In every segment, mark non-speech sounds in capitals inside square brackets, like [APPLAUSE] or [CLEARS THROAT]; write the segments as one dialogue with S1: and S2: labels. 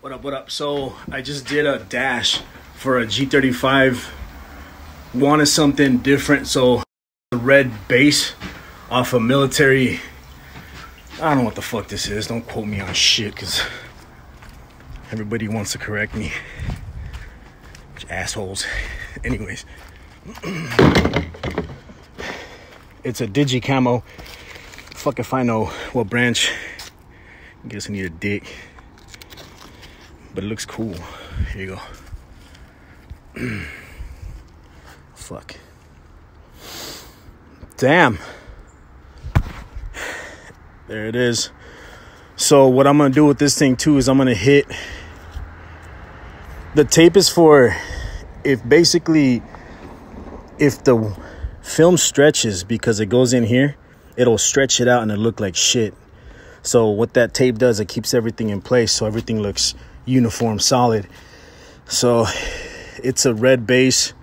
S1: What up, what up? So I just did a dash for a G35. Wanted something different, so the red base off a military. I don't know what the fuck this is. Don't quote me on shit, cause everybody wants to correct me. Assholes. Anyways, it's a digi camo. Fuck if I know what branch. Guess I need a dick but it looks cool. Here you go. [CLEARS THROAT] Fuck. Damn. There it is. So what I'm gonna do with this thing too is I'm gonna hit. The tape is for if basically if the film stretches because it goes in here, it'll stretch it out and it look like shit. So what that tape does, it keeps everything in place so everything looks uniform, solid. So it's a red base,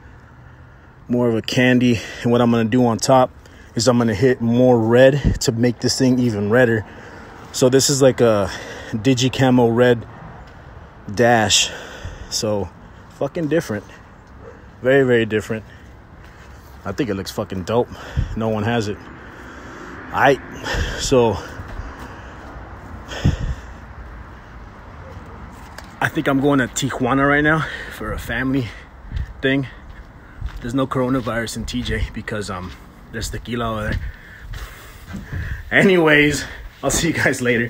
S1: more of a candy. And what I'm gonna do on top is I'm gonna hit more red to make this thing even redder. So this is like a digi camo red dash. So fucking different. Very, very different. I think it looks fucking dope. No one has it. Alright, so I think I'm going to Tijuana right now for a family thing. There's no coronavirus in TJ because um there's tequila over there. Anyways, I'll see you guys later.